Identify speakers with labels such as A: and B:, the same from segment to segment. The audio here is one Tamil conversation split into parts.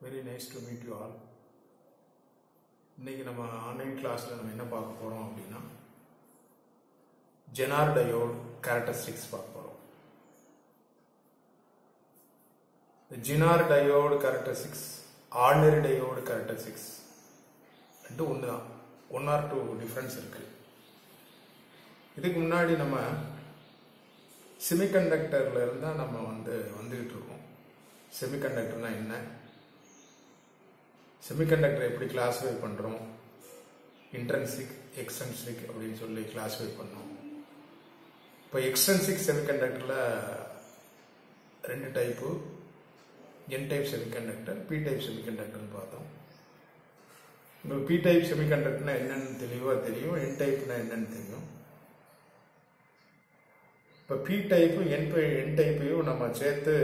A: Very nice to meet you all இன்னைக்கு நம்ம ஆன்லைன் கிளாஸில் நம்ம என்ன பார்க்க போகிறோம் அப்படின்னா ஜெனார் டயோட் கேரக்டரிஸ்டிக்ஸ் பார்க்க போகிறோம் zener diode characteristics ordinary diode characteristics ரெண்டு ஒன்று தான் ஒன் ஆர் டூ டிஃப்ரென்ஸ் இருக்குது இதுக்கு முன்னாடி நம்ம செமிகண்டக்டர்ல இருந்தால் நம்ம வந்து வந்துகிட்டு இருக்கோம். செமிகண்டக்டர்னா என்ன? செமிகண்டக்டர் எப்படி கிளாஸிஃபை பண்ணுறோம் இன்ட்ரென்சிக் எக்ஸ்டென்சிக் அப்படின்னு சொல்லி கிளாஸிஃபை பண்ணோம். இப்போ எக்ஸ்டென்சிக் செமிகண்டக்டரில் ரெண்டு type N type semiconductor P type செமிகண்டக்டர்னு பார்த்தோம். உங்களுக்கு பி டைப் செமிகண்டக்டர்னா என்னென்னு தெளிவாக தெரியும் என் டைப்னா என்னென்னு தெரியும். இப்போ பி டைப்பு என் என் டைப்பையும் நம்ம சேர்த்து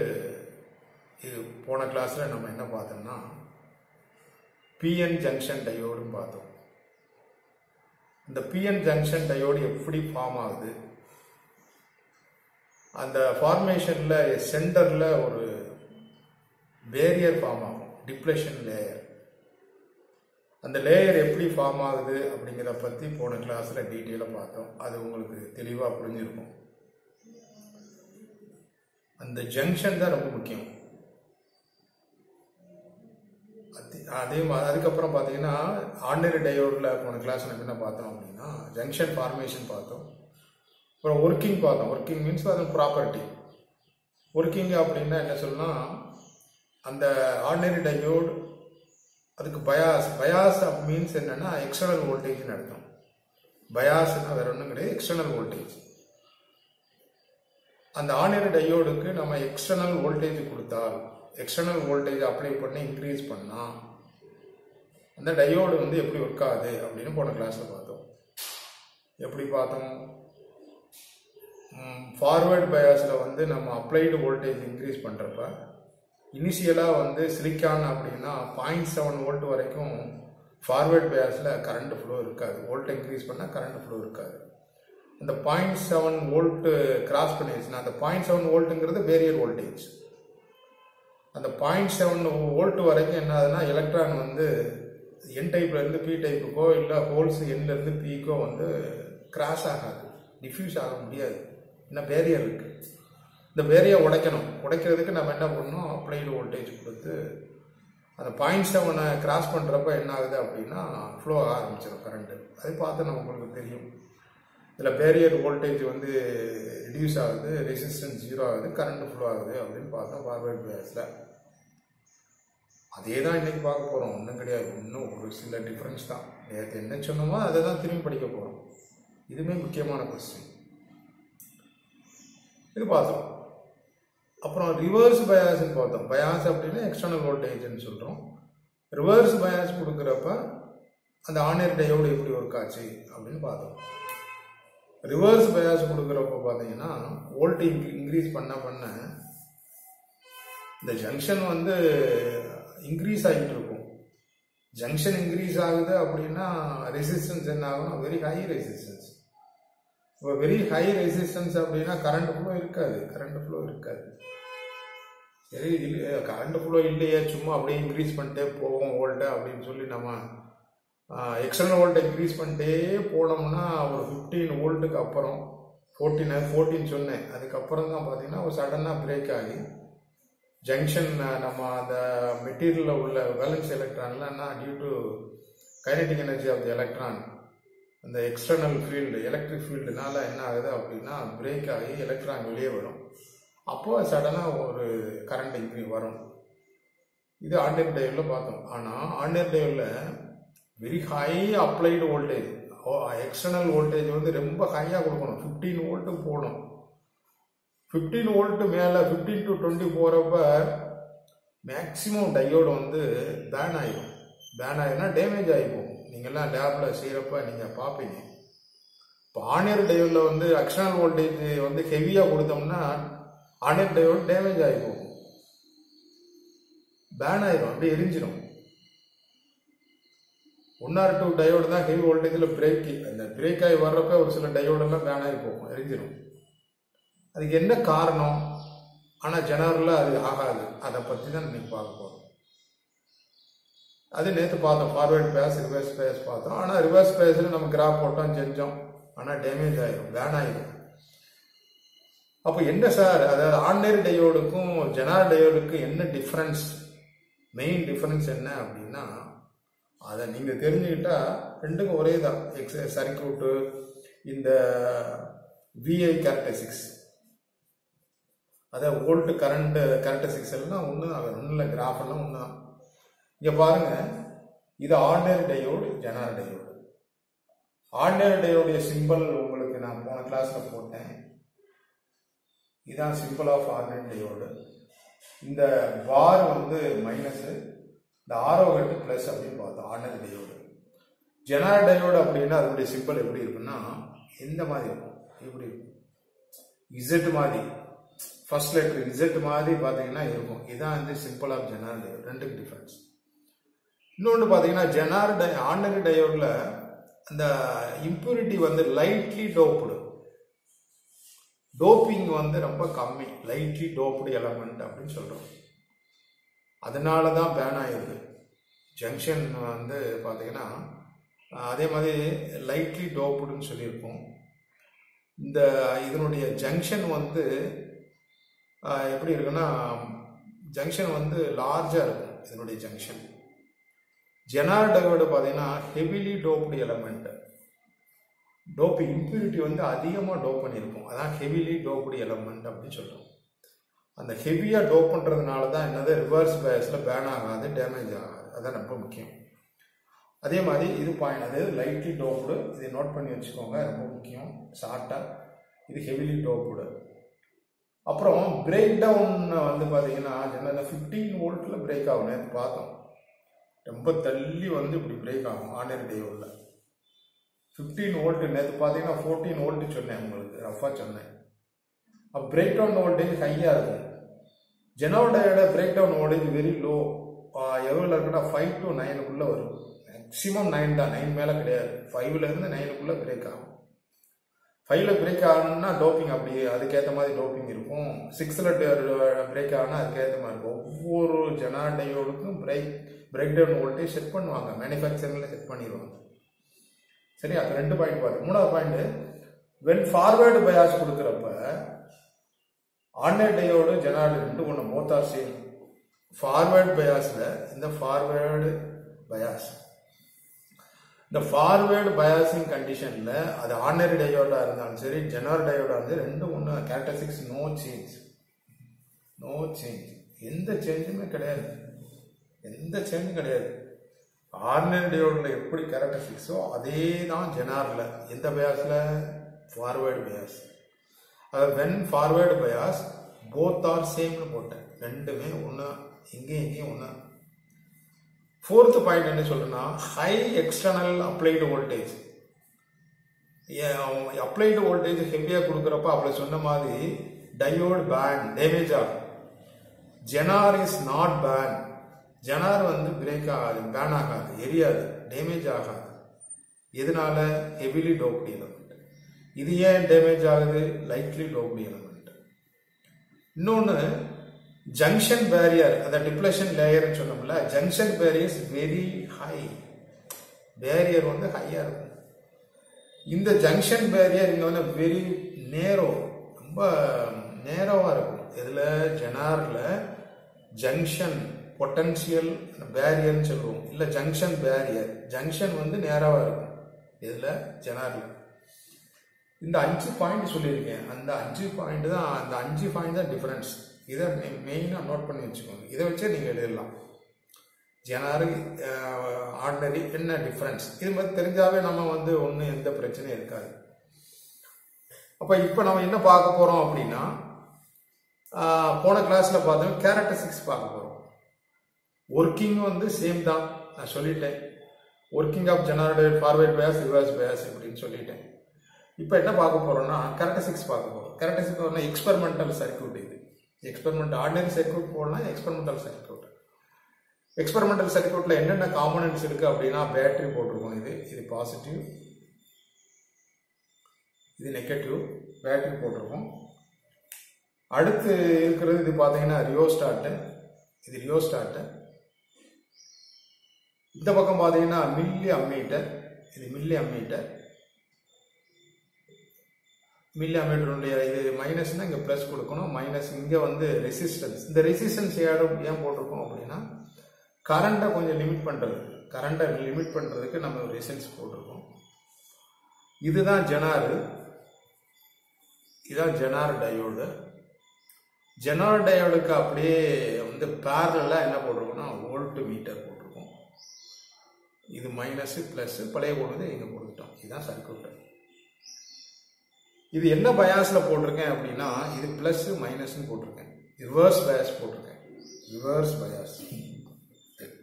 A: இது போன கிளாஸில் நம்ம என்ன பார்த்தோம்னா பிஎன் ஜங்ஷன் டயோடுன்னு பார்த்தோம். இந்த பிஎன் ஜங்ஷன் டயோடு எப்படி ஃபார்ம் ஆகுது? அந்த ஃபார்மேஷனில் சென்டரில் ஒரு பேரியர் ஃபார்ம் ஆகும். டிப்ளேஷன் லேயர் அந்த லேயர் எப்படி ஃபார்ம் ஆகுது அப்படிங்கிறத பற்றி போன கிளாஸில் டீட்டெயிலாக பார்த்தோம். அது உங்களுக்கு தெளிவாக புரிஞ்சிருக்கும். அந்த ஜங்ஷன் தான் ரொம்ப முக்கியம். அதே மாதிரி அதுக்கப்புறம் பார்த்தீங்கன்னா ஆர்டினரி டயோடில் போன கிளாஸ் நம்ம என்ன பார்த்தோம் அப்படின்னா ஜங்ஷன் ஃபார்மேஷன் பார்த்தோம். அப்புறம் ஒர்க்கிங் பார்த்தோம். ஒர்க்கிங் மீன்ஸ் அது ப்ராப்பர்ட்டி ஒர்க்கிங் அப்படின்னா என்ன சொல்லலாம் அந்த ஆர்டினரி டயோடு அதுக்கு பயாஸ் பயாஸ் மீன்ஸ் என்னென்னா எக்ஸ்டர்னல் வோல்டேஜ்னு அர்த்தம். பயாஸ்னா வேற ஒன்றும் கிடையாது எக்ஸ்டர்னல் வோல்டேஜ் அந்த ஆர்டினரி டயோடுக்கு நம்ம எக்ஸ்டர்னல் வோல்டேஜ் கொடுத்தால் எக்ஸ்டர்னல் வோல்டேஜ் அப்ளை பண்ணி இன்க்ரீஸ் பண்ணால் அந்த டயோடு வந்து எப்படி ஒர்க் ஆகுது அப்படின்னு போன கிளாஸில் பார்த்தோம். எப்படி பார்த்தோம்? ஃபார்வேர்டு பயாஸில் வந்து நம்ம அப்ளைடு வோல்டேஜ் இன்க்ரீஸ் பண்ணுறப்ப இனிஷியலாக வந்து சிலிக்கான் அப்படின்னா பாயிண்ட் செவன் வோல்ட் வரைக்கும் ஃபார்வேர்ட் பயாஸில் கரண்ட் ஃப்ளோ இருக்காது. வோல்ட் இன்க்ரீஸ் பண்ணால் கரண்ட் ஃப்ளோ இருக்காது. அந்த பாயிண்ட் செவன் வோல்ட்டு கிராஸ் பண்ணிடுச்சுன்னா அந்த பாயிண்ட் செவன் வோல்ட்டுங்கிறது பேரியர் வோல்டேஜ் அந்த பாயிண்ட் செவன் வோல்ட் வரைக்கும் என்ன ஆகுதுன்னா எலக்ட்ரான் வந்து என் டைப்லேருந்து பி டைப்புக்கோ இல்லை ஹோல்ஸ் என்லேருந்து பிக்கோ வந்து கிராஸ் ஆகாது டிஃப்யூஸ் ஆக முடியாது. இன்னும் பேரியர் இருக்குது இந்த பேரியர் உடைக்கணும். உடைக்கிறதுக்கு நம்ம என்ன பண்ணணும்? அப்ளைடு வோல்டேஜ் கொடுத்து அந்த பாயிண்ட் செவனை கிராஸ் பண்ணுறப்ப என்ன ஆகுது அப்படின்னா ஃப்ளோ ஆக ஆரம்பிச்சிடும் கரண்ட்டு அது பார்த்து நம்ம உங்களுக்கு தெரியும். இதில் பேரியர் வோல்டேஜ் வந்து ரிடியூஸ் ஆகுது ரெசிஸ்டன்ஸ் ஜீரோ ஆகுது கரண்ட் ஃப்ளோ ஆகுது அப்படின்னு பார்த்தோம் ஃபார்வர்ட் பேஸில் அதே தான் இன்னைக்கு பார்க்க போகிறோம் ஒன்றும் கிடையாது. இன்னும் ஒரு சில டிஃப்ரென்ஸ் தான். நேற்று என்ன சொன்னோமோ அதை தான் திரும்பி படிக்க போகிறோம் இதுவுமே முக்கியமான கொஸ்டின் இது பார்த்தோம் அப்புறம் ரிவர்ஸ் பயாஸ்ன்னு பார்த்தோம். பயாஸ் அப்படின்னா எக்ஸ்டர்னல் வோல்டேஜ்னு சொல்கிறோம் ரிவர்ஸ் பயாஸ் கொடுக்குறப்ப அந்த ஆனியர் டயோடு எப்படி ஒர்க் ஆச்சு அப்படின்னு பார்த்தோம். ரிவர்ஸ் பயாஸ் கொடுக்குறப்ப பார்த்தீங்கன்னா வோல்டேஜ் இன்க்ரீஸ் பண்ண பண்ண இந்த ஜங்ஷன் வந்து இன்க்ரீஸ் ஆகிட்டு இருக்கும் ஜங்ஷன் இன்க்ரீஸ் ஆகுது அப்படின்னா ரெசிஸ்டன்ஸ் என்ன ஆகும்னா வெரி ஹை ரெசிஸ்டன்ஸ் இப்போ வெரி ஹை ரெசிஸ்டன்ஸ் அப்படின்னா கரண்ட் ஃப்ளோ இருக்காது. கரண்ட் ஃப்ளோ இருக்காது. சரி கரண்ட் ஃப்ளோ இல்லையே சும்மா அப்படியே இன்க்ரீஸ் பண்ணிட்டே போவோம் வோல்ட்டை அப்படின்னு சொல்லி நம்ம எக்ஸ்டர்னல் வோல்ட்டை இன்க்ரீஸ் பண்ணிட்டே போனோம்னா ஒரு ஃபிஃப்டீன் வோல்ட்டுக்கு அப்புறம் ஃபோர்டீன் ஃபோர்டீன் சொன்னேன். அதுக்கப்புறம் தான் பார்த்தீங்கன்னா ஒரு சடனாக பிரேக் ஆகி ஜங்ஷன் நம்ம அந்த மெட்டீரியலில் உள்ள valence எலக்ட்ரான்லன்னா due to kinetic energy of the electron அந்த எக்ஸ்டர்னல் ஃபீல்டு எலக்ட்ரிக் ஃபீல்டுனால என்ன ஆகுது அப்படின்னா பிரேக் ஆகி எலக்ட்ரான் வெளியே வரும். அப்போது சடனாக ஒரு கரண்ட் இப்படி வரும். இது ஆர்டினரி டேவில் பார்த்தோம். ஆனால் ordinary டேவில் very high applied voltage external voltage வந்து ரொம்ப ஹையாக கொடுக்கணும். ஃபிஃப்டீன் வோல்ட்டு போகணும். ஃபிஃப்டீன் வோல்ட்டு மேலே ஃபிஃப்டீன் டு டுவெண்ட்டி போகிறப்ப மேக்ஸிமம் டையோடு வந்து பேன் ஆகிடும் பேன் ஆகினா டேமேஜ் ஆகிப்போம் நீங்கள்லாம் லேபில் செய்கிறப்ப நீங்கள் பார்ப்பீங்க. இப்போ ஆனியர் டையோடில் வந்து அக்ஷனல் வோல்டேஜ் வந்து ஹெவியாக கொடுத்தோம்னா ஆனியர் டையோடு டேமேஜ் ஆகிப்போம் பேன் ஆகிடும் அப்படியே எரிஞ்சிடும் ஒன் ஆர் டூ டயோடு தான் ஹெவி வோல்டேஜில் பிரேக்கு அந்த பிரேக் ஆகி வர்றப்ப ஒரு சில டயோடெல்லாம் பேன் ஆகி போகும். எரிஞ்சிடும் அதுக்கு என்ன காரணம்? ஆனால் ஜெனரலாக அது ஆகாது. அதை பற்றி தான் இன்னைக்கு பார்க்க போகிறோம் அது நேற்று பார்த்தோம். ஃபார்வேர்ட் பேஸ் ரிவர்ஸ் பேஸ் பார்த்தோம். ஆனால் ரிவர்ஸ் பேஸில் நம்ம கிராஃப் போட்டோம் செஞ்சோம். ஆனால் டேமேஜ் ஆகிடும் பேன் ஆகிடும் அப்போ என்ன சார் அதாவது ஆர்டினரி டயோடுக்கும் ஜெனார் டயோடுக்கும் என்ன டிஃப்ரென்ஸ் மெயின் டிஃப்ரென்ஸ் என்ன அப்படின்னா அதை நீங்கள் தெரிஞ்சுக்கிட்டா ரெண்டுக்கும் ஒரே தான். எக்ஸ் சர்க்கியூட்டு இந்த விஐ கேரக்டரிஸ்டிக்ஸ் அதாவது ஓல்டு கரண்ட் கேரக்டரிஸ்டிக்ஸ் எல்லாம் ஒன்று ஒன்றும் இல்லை கிராஃப் எல்லாம் ஒன்று தான் இங்கே பாருங்கள் இது ordinary diode general diode ordinary டயோடைய symbol உங்களுக்கு நான் போன கிளாஸில் போட்டேன். இதான் சிம்பிள் ஆஃப் ஆர்டினரி டயோடு இந்த பார் வந்து மைனஸு இந்த ஆரோ கட்டு ப்ளஸ் அப்படின்னு பார்த்தோம் ஆர்டினரி டயோடு ஜெனரல் டயோடு அப்படின்னா அதனுடைய சிம்பிள் எப்படி இருக்குன்னா எந்த மாதிரி இருக்கும்? எப்படி இருக்கும்? இசட் மாதிரி. ஃபர்ஸ்ட் லெட்டர் இசட் மாதிரி பார்த்தீங்கன்னா இருக்கும். இதான் வந்து சிம்பிள் ஆஃப் ஜெனார் டயோடு ரெண்டுக்கு டிஃப்ரென்ஸ் இன்னொன்று பார்த்தீங்கன்னா ஜெனார் டை ஆர்டினரி டயோடில் அந்த இம்ப்யூரிட்டி வந்து லைட்லி டோப்டு டோப்பிங் வந்து ரொம்ப கம்மி. லைட்லி டோப்டு எலமெண்ட் அப்படின்னு சொல்கிறோம் அதனால தான் பேன் ஆயிடுது ஜங்ஷன் வந்து பார்த்தீங்கன்னா அதே மாதிரி லைட்லி டோப்டுன்னு சொல்லியிருக்கோம் இந்த இதனுடைய ஜங்ஷன் வந்து எப்படி இருக்குன்னா ஜங்ஷன் வந்து லார்ஜாக இருக்கும் இதனுடைய ஜங்ஷன் ஜெனார் டயோடு பார்த்தீங்கன்னா heavily doped element dope impurity வந்து அதிகமாக டோப் பண்ணியிருக்கும். அதான் ஹெவிலி டோப்டு எலமெண்ட் அப்படின்னு சொல்கிறோம் அந்த ஹெவியாக டோப் பண்ணுறதுனால தான் என்னது? ரிவர்ஸ் பேஸில் பேன் ஆகாது டேமேஜ் ஆகாது. அதான் ரொம்ப முக்கியம். அதே மாதிரி இது பாயிண்ட் அது லைட்லி டோப்டு இதை நோட் பண்ணி வச்சுக்கோங்க ரொம்ப முக்கியம் ஷார்ட்டாக இது ஹெவிலி டோப்டு அப்புறம் பிரேக் டவுன் வந்து பார்த்தீங்கன்னா ஜெனரல் ஃபிஃப்டீன் வோல்ட்டில் பிரேக் ஆகும். நேற்று பார்த்தோம். ரொம்ப தள்ளி வந்து இப்படி பிரேக் ஆகும் ஆர்டினரி டேவில் ஃபிஃப்டீன் வோல்ட்டு நேற்று பார்த்தீங்கன்னா ஃபோர்டீன் வோல்ட்டு சொன்னேன் உங்களுக்கு ரஃபாக சொன்னேன். அப்போ பிரேக் டவுன் வோல்டேஜ் ஹையாக இருக்கும் ஜெனோடையோட break down voltage very low எவ்வளோ இருக்குன்னா ஃபைவ் டு நைனுக்குள்ளே வரும். மேக்ஸிமம் நைன் தான். நைன் மேலே கிடையாது. ஃபைவ்லேருந்து நைனுக்குள்ளே பிரேக் ஆகும். ஃபைவ்ல பிரேக் ஆகணும்னா டோப்பிங் அப்படி அதுக்கேற்ற மாதிரி டோப்பிங் இருக்கும். சிக்ஸில் பிரேக் ஆகணும் அதுக்கேற்ற மாதிரி இருக்கும். ஒவ்வொரு ஜெனாடையோடுக்கும் break break down voltage set பண்ணுவாங்க. மேனுஃபேக்சரிங்கில் செட் பண்ணிடுவாங்க. சரி அது ரெண்டு பாயிண்ட் பார்த்து மூணாவது பாயிண்ட் வென் ஃபார்வேர்டு பயாஸ் கொடுக்குறப்ப ஆன்லைன் டயோடு ஜெனாடு ரெண்டு ஒன்று மோத்தார் சேம் ஃபார்வேர்டு பயாஸில் இந்த ஃபார்வேர்டு பயாஸ் இந்த ஃபார்வேர்டு பயாசிங் கண்டிஷனில் அது ஆர்டினரி டயோடாக இருந்தாலும் சரி ஜெனரல் டயோடாக இருந்தாலும் ரெண்டும் ஒன்று characteristics no change no change எந்த சேஞ்சுமே கிடையாது. எந்த சேஞ்சும் கிடையாது. ஆர்டினரி டயோடில் எப்படி கேரக்டரிஸ்டிக்ஸோ அதே தான் ஜெனாரில் எந்த பயாஸில் ஃபார்வேர்டு பயாஸ் அது when forward bias both are சேம்னு போட்டேன். ரெண்டுமே ஒன்று இங்கேயும் இங்கேயும் ஒன்று ஃபோர்த்து பாயிண்ட் என்ன சொல்லுன்னா high external applied voltage applied voltage ஹெவியாக கொடுக்குறப்ப அவளை சொன்ன மாதிரி டயோடு பேன் டேமேஜ் ஆகும். Zener is not burn zener வந்து பிரேக் ஆகாது பேன் ஆகாது எரியாது டேமேஜ் ஆகாது. எதனால? ஹெவிலி டோப்டி எலமெண்ட் இது ஏன் டேமேஜ் ஆகுது? லைட்லி டோப்டி எலமெண்ட் இன்னொன்று ஜங்ஷன் பேரியர் அந்த டிப்ளஷன் லேயர்னு சொன்னோம்ல junction barriers very high barrier வந்து ஹையாக இருக்கும். இந்த ஜங்ஷன் பேரியர் இங்கே வந்து வெரி நேரோ ரொம்ப நேரோவாக இருக்கும். இதில் ஜெனாரில் ஜங்ஷன் பொட்டன்ஷியல் பேரியர்னு சொல்லுவோம். இல்லை ஜங்ஷன் பேரியர் ஜங்ஷன் வந்து நேராவாக இருக்கும். இதில் ஜெனாரில் இந்த அஞ்சு பாயிண்ட் சொல்லியிருக்கேன். அந்த அஞ்சு பாயிண்ட் தான் அந்த அஞ்சு பாயிண்ட் தான் டிஃபரன்ஸ் இதை மெயினாக நோட் பண்ணி வச்சுக்கோங்க. இதை வச்சே நீங்கள் எழுதலாம். ஜெனரல் ஆர்டினரி என்ன டிஃப்ரென்ஸ் இது மாதிரி தெரிஞ்சாவே நம்ம வந்து ஒன்றும் எந்த பிரச்சனையும் இருக்காது. அப்போ இப்போ நம்ம என்ன பார்க்க போகிறோம் அப்படின்னா போன கிளாஸில் பார்த்தோம் கேரக்டரிஸ்டிக்ஸ் பார்க்க போகிறோம் ஒர்க்கிங் வந்து சேம் தான். நான் சொல்லிட்டேன். Working of generate forward bias reverse bias அப்படின்னு சொல்லிட்டேன். இப்போ என்ன பார்க்க போகிறோம்னா கேரக்டரிஸ்டிக்ஸ் பார்க்க போகிறோம் கேரக்டரிஸ்டிக்ஸ் எக்ஸ்பெரிமெண்டல் சர்க்கியூட் இது. எக்ஸ்பெரிமெண்ட் ஆர்டினரி சர்க்யூட் போடலாம் எக்ஸ்பெரிமெண்டல் சர்க்கியூட் எக்ஸ்பெரிமெண்டல் சர்க்கியூட்டில் என்னென்ன காம்பனன்ட்ஸ் இருக்குது அப்படின்னா பேட்டரி போட்டிருக்கோம் இது. இது பாசிட்டிவ் இது நெகட்டிவ் பேட்டரி போட்டிருக்கோம். அடுத்து இருக்கிறது இது பார்த்தீங்கன்னா ரியோ ஸ்டார்ட்டு இது ரியோ ஸ்டார்ட்டு இந்த பக்கம் பார்த்தீங்கன்னா மில்லி அம்மீட்டர் இது மில்லி அம்மீட்டர் மில்லி இது மைனஸ்னா இங்கே ப்ளஸ் கொடுக்கணும். மைனஸ் இங்கே வந்து ரெசிஸ்டன்ஸ் இந்த ரெசிஸ்டன்ஸ் ஏடும் ஏன் போட்டிருக்கோம் அப்படின்னா கரண்ட்டை கொஞ்சம் லிமிட் பண்ணுறது கரண்ட்டை லிமிட் பண்ணுறதுக்கு நம்ம ரெசிஸ்டன்ஸ் போட்டிருக்கோம். இதுதான் ஜெனாரு. இதுதான் ஜெனார் டயோடு ஜெனார் டயோடுக்கு அப்படியே வந்து பேரலாக என்ன போட்டிருக்கோம்னா வோல்ட் மீட்டர் போட்டிருக்கோம். இது மைனஸு ப்ளஸ்ஸு பழைய போடுறது இங்கே கொடுத்துட்டோம். இதுதான் சர்க்கியூட் இது என்ன பயாஸில் போட்டிருக்கேன் அப்படின்னா இது ப்ளஸ் மைனஸ்னு போட்டிருக்கேன். ரிவர்ஸ் பயாஸ் போட்டிருக்கேன். ரிவர்ஸ் பயாஸ்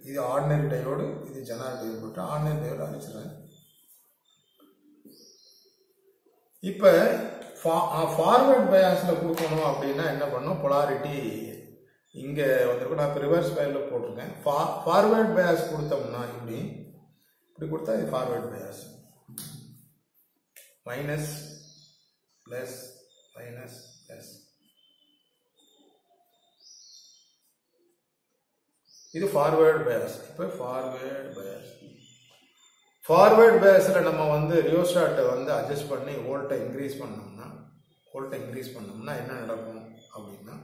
A: இது ஆர்டினரி டயோடு இது ஜெனரல் டயோடு போட்டு ஆர்டினரி டயோடு அடிச்சிடுறேன் இப்போ ஃபார்வர்ட் பயாஸில் கொடுக்கணும் அப்படின்னா என்ன பண்ணணும்? பொலாரிட்டி இங்கே வந்துருக்கும் நான் இப்போ ரிவர்ஸ் பயாஸில் போட்டிருக்கேன். ஃபா ஃபார்வேர்ட் பயாஸ் கொடுத்தோம்னா இப்படி இப்படி கொடுத்தா இது forward bias minus plus minus plus இது ஃபார்வேர்டு பயாஸ் இப்போ ஃபார்வேர்டு பயாஸ் ஃபார்வேர்டு பேஸில் நம்ம வந்து ரியோஸ்டாட்டை வந்து அட்ஜஸ்ட் பண்ணி வோல்ட்டை இன்க்ரீஸ் பண்ணோம்னா வோல்ட்டை இன்க்ரீஸ் பண்ணோம்னா என்ன நடக்கும் அப்படின்னா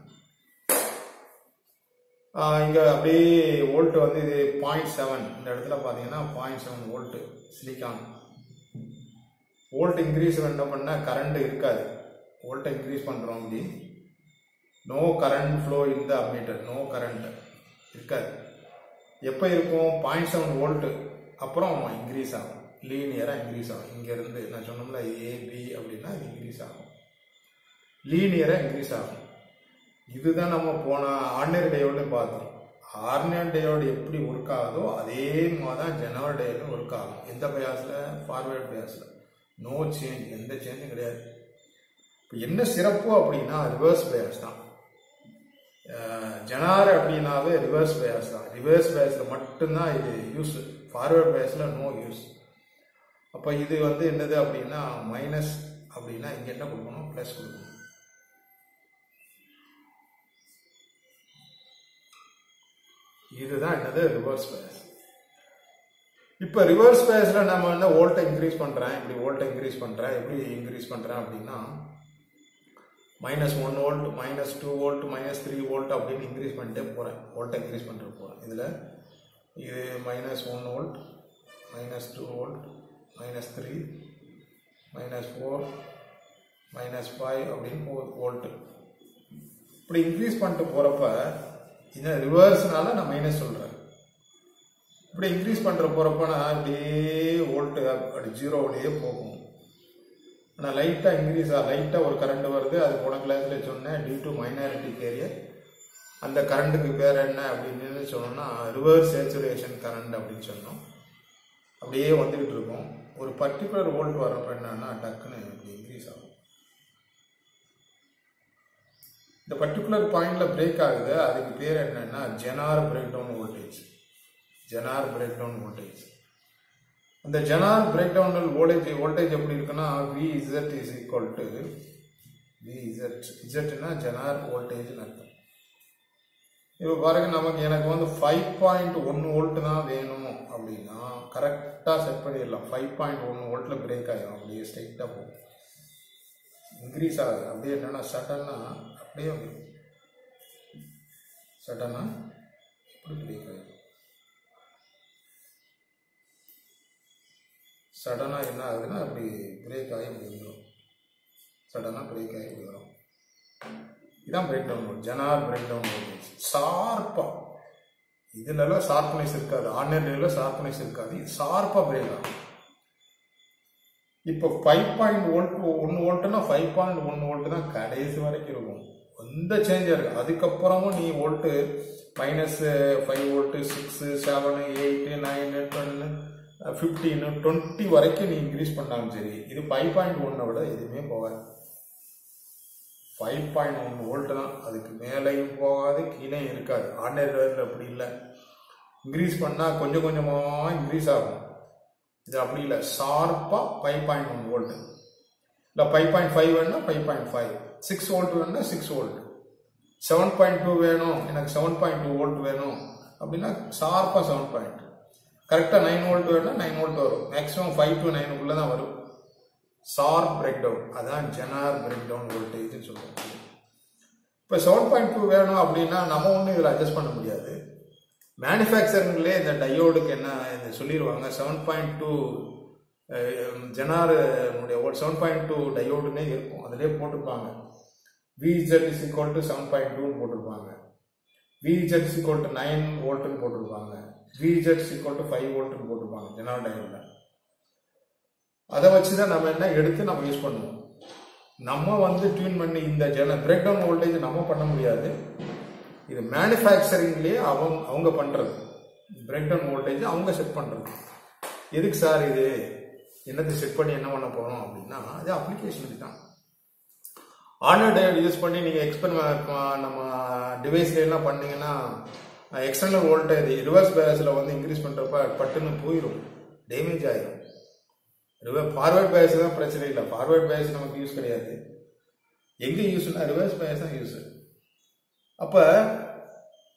A: இங்கே அப்படியே வோல்ட் வந்து இது பாயிண்ட் செவன் இந்த இடத்துல பார்த்தீங்கன்னா point seven volt silicon volt increase என்ன பண்ணால் கரண்ட் இருக்காது. வோல்ட்டை இன்க்ரீஸ் பண்ணுறோம் அப்படி நோ கரண்ட் ஃப்ளோ இந்த அம்மீட்டர் நோ கரண்ட் இருக்காது. எப்போ இருக்கும்? பாயிண்ட் செவன் வோல்ட்டு அப்புறம் இன்க்ரீஸ் ஆகும். லீனியராக இன்க்ரீஸ் ஆகும். இங்கேருந்து நான் சொன்னோம்ல ஏ பி அப்படின்னா அது இன்க்ரீஸ் ஆகும் லீனியராக இன்க்ரீஸ் ஆகும். இதுதான் நம்ம போன ஆர்டினரி டேயோடு பார்த்தோம். ஆர்டினரி டேயோடு எப்படி ஒர்க் ஆகுதோ அதே மாதிரி தான் ஜெனரல் டேயோடு ஒர்க் ஆகும். எந்த பயாஸில் ஃபார்வேர்ட் பயாஸில் நோ சேஞ்ச் எந்த சேஞ்சும் கிடையாது. இப்போ என்ன சிறப்பு அப்படின்னா ரிவர்ஸ் பயாஸ் தான். ஜனார் அப்படின்னாவே ரிவர்ஸ் பயாஸ் தான். ரிவர்ஸ் பயாஸில் மட்டும்தான் இது யூஸ் ஃபார்வர்ட் பயாஸில் நோ யூஸ் அப்போ இது வந்து என்னது அப்படின்னா மைனஸ் அப்படின்னா இங்கே என்ன கொடுக்கணும்? ப்ளஸ் கொடுக்கணும். இதுதான் என்னது ரிவர்ஸ் பயாஸ் இப்போ ரிவர்ஸ் பேஸில் நம்ம என்ன ஓல்ட்டை இன்க்ரீஸ் பண்ணுறேன் இப்படி ஓல்ட்டை இன்க்ரீஸ் பண்ணுறேன் எப்படி இன்க்ரீஸ் பண்ணுறேன் அப்படின்னா minus one volt minus two volt minus three volt அப்படின்னு இன்க்ரீஸ் பண்ணிட்டே போகிறேன் வோல்ட்டை இன்க்ரீஸ் பண்ணிட்டு போகிறேன் இதில் இது minus one volt minus two volt minus three minus four minus five அப்படின்னு ஃபோர் வோல்ட்டு இப்படி இன்க்ரீஸ் பண்ணிட்டு போகிறப்ப இந்த ரிவர்ஸ்னால நான் மைனஸ் சொல்கிறேன் இப்படி இன்க்ரீஸ் பண்ணுற போகிறப்பனா அப்படியே ஓல்ட்டு வோல்ட்டு அப்படி ஜீரோவிலேயே போகும். ஆனால் லைட்டாக இன்க்ரீஸ் ஆக லைட்டாக ஒரு கரண்ட் வருது. அது போன கிளாஸில் சொன்னேன் டியூ டு மைனாரிட்டி கேரியர் அந்த கரண்ட்டுக்கு பேர் என்ன அப்படின்னு சொன்னோம்னா ரிவர்ஸ் சேச்சுரேஷன் கரண்ட் அப்படின்னு சொன்னோம். அப்படியே வந்துக்கிட்டு இருக்கும். ஒரு பர்டிகுலர் வோல்ட் வரப்போ என்னன்னா டக்குன்னு இப்படி இன்க்ரீஸ் ஆகும். இந்த பர்டிகுலர் பாயிண்டில் பிரேக் ஆகுது. அதுக்கு பேர் என்னன்னா zener break down voltage zener break down voltage அந்த zener break down voltage voltage எப்படி இருக்குன்னா V Z is equal to V Z இசட்னா zener வோல்டேஜ்னு அர்த்தம். இப்போ பாருங்க நமக்கு எனக்கு வந்து ஃபைவ் பாயிண்ட் ஒன் வோல்ட் தான் வேணும் அப்படின்னா கரெக்டாக செட் பண்ணிடலாம். ஃபைவ் பாயிண்ட் ஒன் வோல்ட்டில் பிரேக் ஆகிடும் அப்படியே ஸ்ட்ரைட்டாக போகும். இன்க்ரீஸ் ஆகுது. அப்படியே என்னென்னா சடனாக அப்படியே சடனாக இப்படி பிரேக் ஆகிடும் சடனாக என்ன ஆகுதுன்னா அப்படி பிரேக் ஆகி இப்படி சடனாக பிரேக் ஆகி இப்படி இதான் break down mode general break down mode ஷார்ப்பாக இதுலலாம் ஷார்ப்னஸ் இருக்காது. ஆர்டினரியில் ஷார்ப்னஸ் இருக்காது. இது ஷார்ப்பாக பிரேக் ஆகும் இப்போ ஃபைவ் பாயிண்ட் வோல்ட் ஒன்று வோல்ட்டுனா ஃபைவ் பாயிண்ட் ஒன் வோல்ட்டு தான் கடைசி வரைக்கும் இருக்கும். எந்த சேஞ்சாக இருக்கு? அதுக்கப்புறமும் நீ volt minus five volt six seven eight nine ten fifteen twenty வரைக்கும் நீ இன்க்ரீஸ் பண்ணாலும் சரி இது ஃபைவ் பாயிண்ட் ஒன்னை விட எதுவுமே போகாது. ஃபைவ் பாயிண்ட் ஒன் வோல்ட் தான் அதுக்கு மேலேயும் போகாது கீழே இருக்காது. ஆர்டினரி அப்படி இல்லை. இன்க்ரீஸ் பண்ணால் கொஞ்சம் கொஞ்சமாக இன்க்ரீஸ் ஆகும். இது அப்படி இல்லை. ஷார்ப்பாக ஃபைவ் பாயிண்ட் ஒன் வோல்ட் இல்லை ஃபைவ் பாயிண்ட் ஃபைவ் வேணும்னா five point five six volt வேணும்னா six volt seven point two வேணும் எனக்கு செவன் பாயிண்ட் டூ வோல்ட் வேணும். அப்படின்னா ஷார்ப்பாக செவன் பாயிண்ட் கரெக்டாக நைன் வோல்ட் வேணால் நைன் வோல்ட் வரும். மேக்ஸிமம் ஃபைவ் டு நைனுக்குள்ளே தான் வரும். சார் பிரேக் டவுன் அதான் ஜெனார் பிரேக் டவுன் வோல்டேஜ்னு சொல்லுவோம் இப்போ செவன் பாயிண்ட் டூ வேணும் அப்படின்னா நம்ம ஒன்றும் இதில் அட்ஜஸ்ட் பண்ண முடியாது. மேனுஃபேக்சருங்களே இந்த டையோடுக்கு என்ன இந்த சொல்லிடுவாங்க செவன் பாயிண்ட் டூ ஜெனாருடைய செவன் பாயிண்ட் டூ டையோடுனே இருக்கும். அதிலே போட்டிருப்பாங்க. V Z is equal to seven point டூன்னு போட்டிருப்பாங்க. V Z is equal to nine வோல்ட்டுன்னு போட்டிருப்பாங்க. V Z is equal to five வோல்ட்னு போட்டிருப்பாங்க ஜெனார் டையோடில் அதை வச்சு தான் நம்ம என்ன எடுத்து நம்ம யூஸ் பண்ணுவோம். நம்ம வந்து டியூன் பண்ணி இந்த ஜென பிரேக் டவுன் வோல்டேஜ் நம்ம பண்ண முடியாது. இது மேனுஃபேக்சரிங்லேயே அவங்க அவங்க பண்ணுறது பிரேக் டவுன் வோல்டேஜ் அவங்க செட் பண்ணுறது எதுக்கு சார் இது? என்னத்தை செட் பண்ணி என்ன பண்ண போகிறோம் அப்படின்னா அது அப்ளிகேஷனுக்கு தான் ஆனர் டயோட் யூஸ் பண்ணி நீங்கள் எக்ஸ்பெரிமெண்ட் நம்ம டிவைஸ்ல எல்லாம் பண்ணீங்கன்னா எக்ஸ்டர்னல் வோல்டேஜ் ரிவர்ஸ் பேலஸில் வந்து இன்க்ரீஸ் பண்ணுறப்ப பட்டுன்னு போயிடும் டேமேஜ் ஆகிடும் ரிவர் ஃபார்வர்ட் பேலஸ் தான் பிரச்சனை இல்லை. ஃபார்வர்ட் பேலஸ் நமக்கு யூஸ் கிடையாது. எங்கே யூஸ்னா ரிவர்ஸ் பேலஸ் தான் யூஸ் அப்போ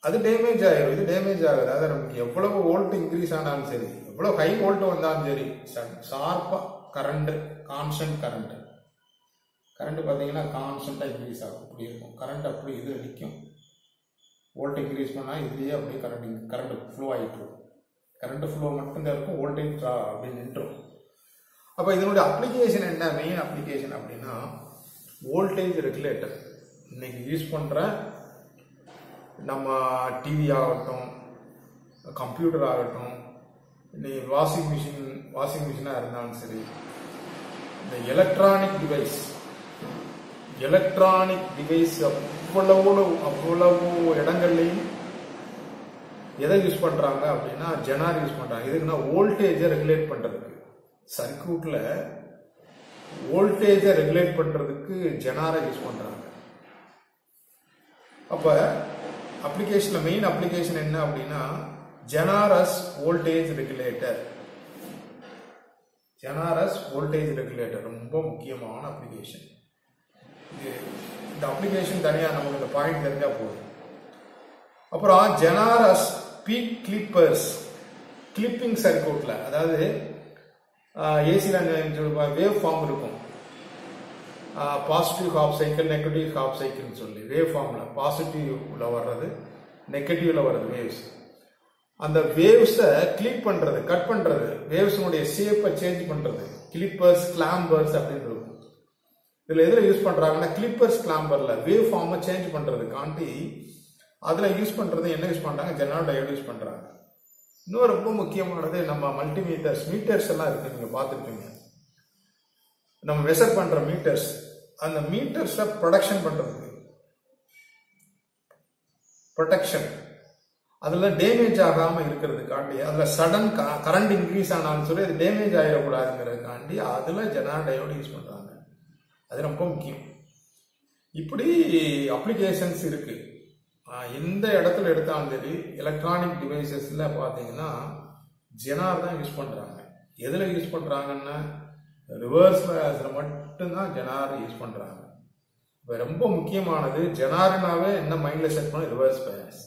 A: அது டேமேஜ் ஆகிடும் இது டேமேஜ் ஆகுது. அதாவது நமக்கு எவ்வளவு வோல்ட் இன்க்ரீஸ் ஆனாலும் சரி எவ்வளோ ஹை வோல்ட் வந்தாலும் சரி ஷார்ப்பாக கரண்ட்டு கான்ஸ்டன்ட் கரண்ட்டு கரண்ட் பார்த்தீங்கன்னா கான்ஸ்டண்ட்டாக இன்க்ரீஸ் ஆகும். அப்படி இருக்கும். கரண்ட் அப்படி இது நிற்கும் வோல்ட் இன்க்ரீஸ் பண்ணால் இதுலேயே அப்படியே கரண்ட் கரண்ட் ஃப்ளோ ஆகிட்டு இருக்கும் கரண்ட் ஃப்ளோ மட்டும்தான் இருக்கும் வோல்டேஜ் அப்படி நின்றும் அப்போ இதனுடைய அப்ளிகேஷன் என்ன? மெயின் அப்ளிகேஷன் அப்படின்னா வோல்டேஜ் ரெகுலேட்டர் இன்னைக்கு யூஸ் பண்ணுற நம்ம டிவி ஆகட்டும் கம்ப்யூட்டர் ஆகட்டும் இன்னைக்கு வாஷிங் மிஷின் வாஷிங் மிஷினாக இருந்தாலும் சரி இந்த எலக்ட்ரானிக் டிவைஸ் எலக்ட்ரானிக் டிவைஸ் இவ்வளவு அவ்வளவு இடங்கள்லையும் எதை யூஸ் பண்ணுறாங்க அப்படின்னா ஜெனார் யூஸ் பண்ணுறாங்க எதுக்குன்னா வோல்டேஜை ரெகுலேட் பண்ணுறதுக்கு சர்க்கியூட்டில் வோல்டேஜை ரெகுலேட் பண்ணுறதுக்கு ஜெனாரை யூஸ் பண்ணுறாங்க அப்போ அப்ளிகேஷனில் மெயின் அப்ளிகேஷன் என்ன அப்படின்னா zeners voltage regulator zeners voltage regulator ரொம்ப முக்கியமான அப்ளிகேஷன் இந்த அப்ளிகேஷன் தனியாக நமக்கு இந்த பாயிண்ட் தெரிஞ்சால் போதும். அப்புறம் ஜெனாரஸ் பீக் கிளிப்பர்ஸ் கிளிப்பிங் சர்க்கியூட்ல அதாவது ஏசியில் வேவ் ஃபார்ம் இருக்கும். Positive half cycle negative half சைக்கிள்னு சொல்லி வேவ் ஃபார்மில் பாசிட்டிவ்ல வர்றது நெகட்டிவ்ல வர்றது வேவ்ஸ் அந்த வேவ்ஸை கிளிப் பண்ணுறது கட் பண்ணுறது வேவ்ஸினுடைய ஷேப்பை சேஞ்ச் பண்ணுறது கிளிப்பர்ஸ் கிளாம்பர்ஸ் அப்படின்னு இதில் எதில் யூஸ் பண்ணுறாங்கன்னா கிளிப்பர்ஸ் கிளாம்பரில் வேவ் ஃபார்மை சேஞ்ச் பண்ணுறதுக்காண்டி அதில் யூஸ் பண்ணுறது என்ன யூஸ் பண்ணுறாங்க ஜெனரல் டயோடு யூஸ் பண்ணுறாங்க இன்னும் ரொம்ப முக்கியமானது நம்ம மல்டிமீட்டர்ஸ் மீட்டர்ஸ் எல்லாம் இருக்கு நீங்க பார்த்துருப்பீங்க. நம்ம மெசர் பண்ற மீட்டர்ஸ் அந்த மீட்டர்ஸை ப்ரொடக்ஷன் பண்றதுக்கு. ப்ரொடெக்ஷன் அதில் டேமேஜ் ஆகாமல் இருக்கிறதுக்காண்டி அதில் சடன் கரண்ட் இன்க்ரீஸ் ஆனாலும் சொல்லி அது டேமேஜ் ஆகிடக்கூடாதுங்கிறதுக்காண்டி அதுல ஜெனாடையோடு யூஸ் பண்ணுறாங்க அது ரொம்ப முக்கியம். இப்படி அப்ளிகேஷன்ஸ் இருக்கு. எந்த இடத்துல எடுத்தாலும் சரி எலக்ட்ரானிக் டிவைசஸ்ல பார்த்தீங்கன்னா ஜெனார் தான் யூஸ் பண்றாங்க. எதுல யூஸ் பண்றாங்கன்னா ரிவர்ஸ் பயாஸில் மட்டும்தான் ஜெனார் யூஸ் பண்றாங்க. இப்போ ரொம்ப முக்கியமானது ஜெனாருனாவே என்ன மைண்ட்ல செட் பண்ண? ரிவர்ஸ் பயாஸ்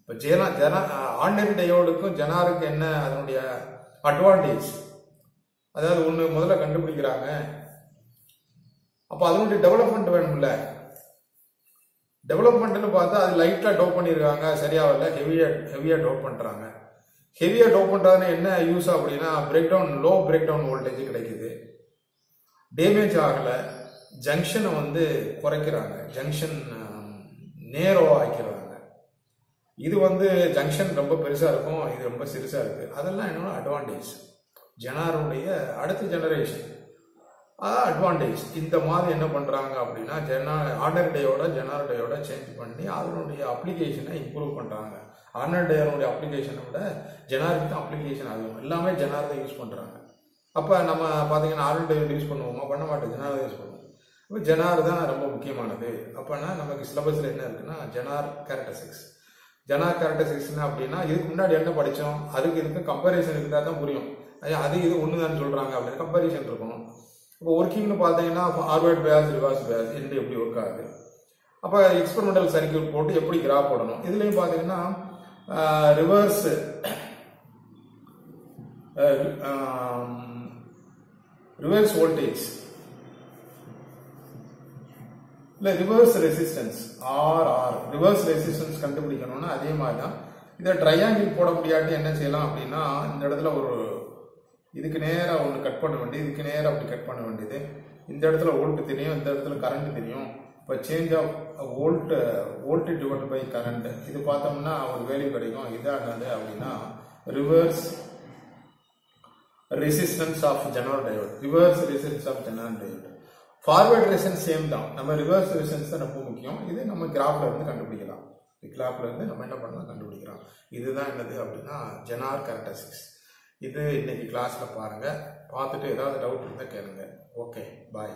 A: இப்போ ஜெனா ஜெனா ஆர்டினரி டயோடுக்கும் ஜெனாருக்கு என்ன அதனுடைய அட்வான்டேஜ் அதாவது ஒன்று முதல்ல கண்டுபிடிக்கிறாங்க. அப்போ அதனுடைய டெவலப்மெண்ட் வேணும்ல. டெவலப்மெண்ட்னு பார்த்தா அது லைட்டாக டோப் பண்ணியிருக்காங்க சரியாகல ஹெவியாக ஹெவியாக டோப் பண்ணுறாங்க ஹெவியாக டோப் பண்ணுறதுனா என்ன யூஸ் அப்படின்னா break down low break down voltage கிடைக்குது. டேமேஜ் ஆகலை ஜங்ஷனை வந்து குறைக்கிறாங்க. ஜங்ஷன் நேரோ ஆக்கிறாங்க இது வந்து ஜங்ஷன் ரொம்ப பெருசாக இருக்கும் இது ரொம்ப சிறுசாக இருக்குது அதெல்லாம் என்னோட அட்வான்டேஜ் ஜெனாருடைய அடுத்த ஜெனரேஷன் அதான் அட்வான்டேஜ் இந்த மாதிரி என்ன பண்ணுறாங்க அப்படின்னா ஜெனா ஆர்டர் டேயோட ஜெனரல் டேயோட சேஞ்ச் பண்ணி அதனுடைய அப்ளிகேஷனை இம்ப்ரூவ் பண்ணுறாங்க ஆர்டர் டேயோடைய அப்ளிகேஷனை விட ஜெனாரிக் தான் அப்ளிகேஷன் ஆகும் எல்லாமே ஜெனார் யூஸ் பண்ணுறாங்க அப்போ நம்ம பார்த்தீங்கன்னா ஆர்டர் டே யூஸ் பண்ணுவோமா? பண்ண மாட்டோம். ஜெனாரதை யூஸ் பண்ணுவோம். இப்போ ஜெனார் தான் ரொம்ப முக்கியமானது. அப்போனா நமக்கு சிலபஸில் என்ன இருக்குன்னா ஜெனார் கேரக்டரிஸ்டிக்ஸ் ஜெனார் கேரக்டரிஸ்டிக்ஸ்னா அப்படின்னா இதுக்கு முன்னாடி என்ன படித்தோம் அதுக்கு இதுக்கு கம்பேரிசன் இருந்தால் தான் புரியும். அது இது ஒன்று தான் சொல்கிறாங்க அப்படின்னு கம்பேரிசன் இருக்கணும் இப்போ ஒர்க்கிங்னு பார்த்தீங்கன்னா ஃபார்வேர்ட் பேஸ் ரிவர்ஸ் பேஸ் ரெண்டு எப்படி ஒர்க் ஆகுது? அப்போ எக்ஸ்பெரிமெண்டல் சர்க்கியூட் போட்டு எப்படி கிராஃப் போடணும்? இதுலேயும் பார்த்தீங்கன்னா ரிவர்ஸ் ரிவர்ஸ் வோல்டேஜ் இல்லை reverse resistance R R reverse resistance கண்டுபிடிக்கணும்னா அதே மாதிரி தான் இதை ட்ரையாங்கிள் போட முடியாட்டி என்ன செய்யலாம் அப்படின்னா இந்த இடத்துல ஒரு இதுக்கு நேராக ஒன்று கட் பண்ண வேண்டியது இதுக்கு நேராக அப்படி கட் பண்ண வேண்டியது. இந்த இடத்துல வோல்ட் தெரியும் இந்த இடத்துல கரண்ட் தெரியும். இப்போ change of volt volt divide by current இது பார்த்தோம்னா ஒரு வேல்யூ கிடைக்கும். இதாகாது அப்படின்னா reverse resistance of general diode reverse resistance of general diode forward resistance same தான். நம்ம ரிவர்ஸ் ரெசிஸ்டன்ஸ் தான் ரொம்ப முக்கியம். இது நம்ம கிராஃப்ல இருந்து கண்டுபிடிக்கலாம். கிராஃப்ல இருந்து நம்ம என்ன பண்ணலாம்? கண்டுபிடிக்கலாம். இதுதான் என்னது அப்படின்னா ஜெனார் கேரக்டரிஸ்டிக்ஸ் இது இன்னைக்கு கிளாஸில் பாருங்கள் பார்த்துட்டு ஏதாவது டவுட் இருந்தால் கேளுங்க. Okay bye